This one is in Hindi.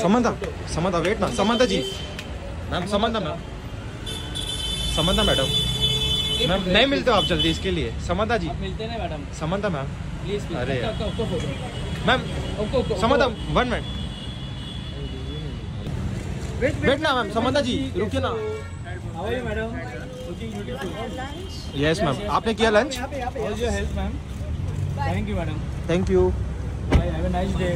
समंता समंता वेट ना Samantha ji. Ma'am Samantha ma'am. Samantha madam. Ma'am नहीं मिलते हो आप जल्दी इसके लिए। समंता जी। मिलते ना मैडम। समंता मैम। प्लीज़ अरे ma'am Samantha one minute wait ना मैम समंता जी रुकिए ना। मैडम। यस मैम आपने किया lunch thank you madam thank you have a nice day